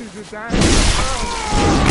is the time.